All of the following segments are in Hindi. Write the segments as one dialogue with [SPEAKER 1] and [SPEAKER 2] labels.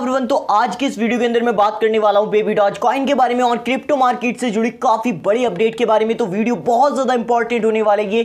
[SPEAKER 1] एवरीवन तो आज की इस वीडियो के अंदर मैं बात करने वाला हूँ बेबी डॉज कॉइन के बारे में और क्रिप्टो मार्केट से जुड़ी काफ़ी बड़ी अपडेट के बारे में। तो वीडियो बहुत ज़्यादा इंपॉर्टेंट होने वाला है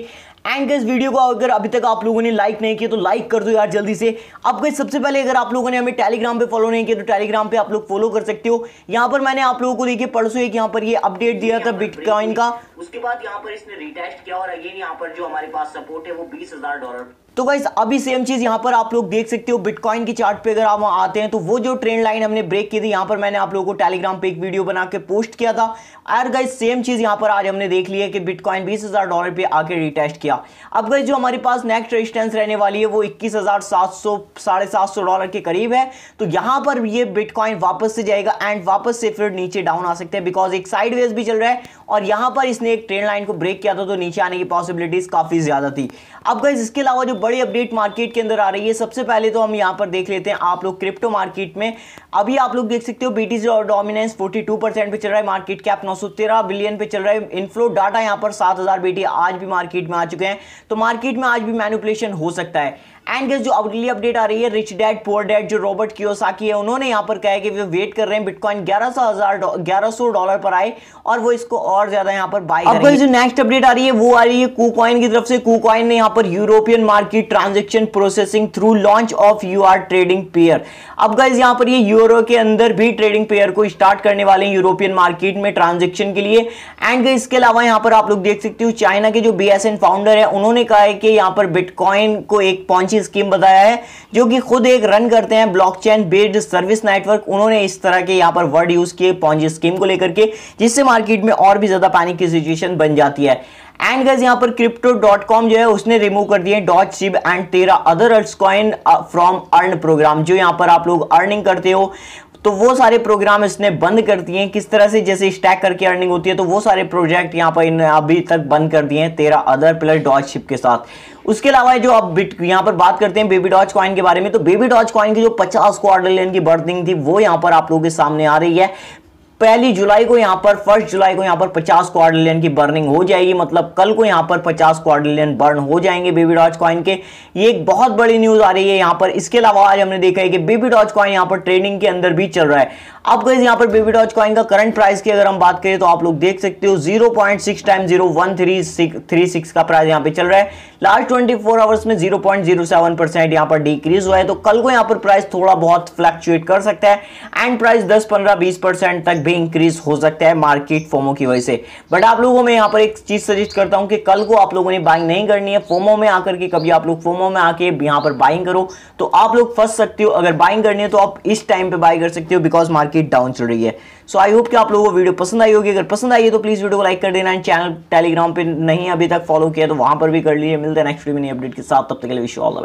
[SPEAKER 1] एंड इस वीडियो को अगर अभी तक आप लोगों ने लाइक नहीं किया तो लाइक कर दो यार जल्दी से। अब गई सबसे पहले अगर आप लोगों ने हमें टेलीग्राम पे फॉलो नहीं किया तो टेलीग्राम पे आप लोग फॉलो कर सकते हो। यहाँ पर मैंने आप लोगों को देखिए, परसों एक यहाँ पर ये अपडेट दिया था बिटकॉइन का।
[SPEAKER 2] उसके बाद यहाँ पर इसने रिटेस्ट किया और अगेन यहाँ पर जो हमारे पास सपोर्ट है वो बीस हज़ार डॉलर
[SPEAKER 1] तो गाइस अभी सेम चीज़ यहाँ पर आप लोग देख सकते हो बिटकॉइन की चार्ट पे अगर आप आते हैं तो वो जो ट्रेंड लाइन हमने ब्रेक की थी, यहाँ पर मैंने आप लोगों को टेलीग्राम पे एक वीडियो बना के पोस्ट किया था। और गाइस सेम चीज़ यहाँ पर आज हमने देख लिया कि बिटकॉइन बीस हज़ार डॉलर पे आके रिटेस्ट किया। अब गाइस जो हमारे पास नेक्स्ट रेजिस्टेंस रहने वाली है, वो इक्कीस हज़ार सात सौ, साढ़े सात सौ डॉलर के करीब है। तो यहाँ पर ये बिटकॉइन वापस से जाएगा एंड वापस से फिर नीचे डाउन आ सकते हैं बिकॉज़ एक साइड भी चल रहा है और यहाँ पर इसने एक ट्रेन लाइन को ब्रेक किया था तो नीचे आने की पॉसिबिलिटीज काफ़ी ज़्यादा थी। अब गाइस इसके अलावा जो बड़ी अपडेट मार्केट के अंदर आ रही है, सबसे पहले तो हम यहाँ पर देख लेते हैं आप लोग क्रिप्टो मार्केट में। अभी आप लोग देख सकते हो बीटीसी और डोमिनेंस 42 परसेंट पे चल रहा है मार्केट कैप 913 बिलियन पे चल रहा है। इनफ्लो डाटा यहाँ पर 7000 बीटी आज भी मार्केट में आ चुके हैं। तो मार्केट में आज भी मैनुपुलेशन हो सकता है। एंड जो अगली अपडेट आ रही है रिच डैड पोअर डैड जो रॉबर्ट कियोसाकी है उन्होंने यहाँ पर कहा है कि वो वेट कर रहे हैं बिटकॉइन ग्यारह सौ हज़ार ग्यारह सौ डॉलर पर आए और वो इसको और ज़्यादा यहाँ पर बाय अब जो नेक्स्ट अपडेट आ रही है वो आ रही है कू कॉइन की तरफ़ से। कू कॉइन ने यहाँ पर European market transaction processing through launch of U R trading pair अब गाइज़ यहाँ पर ये यूरो के अंदर भी ट्रेडिंग पेयर को स्टार्ट करने वाले हैं यूरोपियन मार्केट में ट्रांजेक्शन के लिए। एंड इसके अलावा यहाँ पर आप लोग देख सकते हो चाइना के जो बीएसएन फाउंडर है उन्होंने कहा है कि यहाँ पर बिटकॉइन को एक पॉन्ची स्कीम बताया है, जो कि खुद एक रन करते हैं ब्लॉकचेन बेस्ड सर्विस नेटवर्क। उन्होंने इस तरह के यहाँ पर वर्ड यूज़ किए पॉन्जी स्कीम को लेकर के, जिससे मार्केट में और भी ज़्यादा पैनिक की सिचुएशन बन जाती है। एंड गज यहाँ पर क्रिप्टो डॉट कॉम जो है, उसने रिमूव कर दिए डॉट सिब एंड तेरह other arts coin from earn program जो यहाँ पर आप लोग अर्निंग करते हो। तो वो सारे प्रोग्राम इसने बंद कर दिए किस तरह से जैसे स्टैक करके अर्निंग होती है तो वो सारे प्रोजेक्ट यहाँ पर अभी तक बंद कर दिए हैं तेरह अदर प्लस डॉच शिप के साथ। उसके अलावा जो आप बिट यहाँ पर बात करते हैं बेबी डॉच कॉइन के बारे में तो बेबी डॉच कॉइन की जो 50 क्वार्टर लेन की बर्थिंग थी, वो यहाँ पर आप लोगों के सामने आ रही है। पहली जुलाई को यहाँ पर, फ़र्स्ट जुलाई को यहाँ पर 50 क्वाड्रिलियन की बर्निंग हो जाएगी। मतलब कल को यहाँ पर 50 क्वाड्रिलियन बर्न हो जाएँगे बेबी डॉच कॉइन के। ये एक बहुत बड़ी न्यूज़ आ रही है यहाँ पर। इसके अलावा आज हमने देखा है कि बेबी डॉच कॉइन यहाँ पर ट्रेडिंग के अंदर भी चल रहा है। अब गए यहाँ पर बेबी डॉच कॉइन का करंट प्राइस की अगर हम बात करें तो आप लोग देख सकते हो zero point six time zero three six का प्राइस यहाँ पे चल रहा है। लास्ट ट्वेंटी फोर आवर्स में zero point zero seven percent यहाँ पर डिक्रीज हुआ है। तो कल को यहाँ पर प्राइस थोड़ा बहुत फ्लक्चुएट कर सकता है। एंड प्राइस दस, पंद्रह, बीस परसेंट तक भी इंक्रीज हो सकता है मार्केट फोमो की वजह से। बट आप लोगों में यहाँ पर एक चीज़ सजेस्ट करता हूँ कि कल को आप लोगों ने बाइंग नहीं करनी है। फोमो में आकर के कभी आप लोग फोमो में आके यहाँ पर बाइंग करो। तो आप लोग फंस सकते हो। अगर बाइंग करनी है तो आप इस टाइम पे बाई कर सकते हो बिकॉज़ मार्केट डाउन चल रही है। सो आई होप कि आप लोगों को वीडियो पसंद आई होगी। अगर पसंद आई है तो प्लीज़ वीडियो को लाइक कर देना। चैनल टेलीग्राम पर नहीं अभी तक फॉलो किया तो वहाँ पर भी कर लीजिए। मिलते हैं नेक्स्ट वीडियो में अपडेट के साथ। तब तक के लिए विश ऑल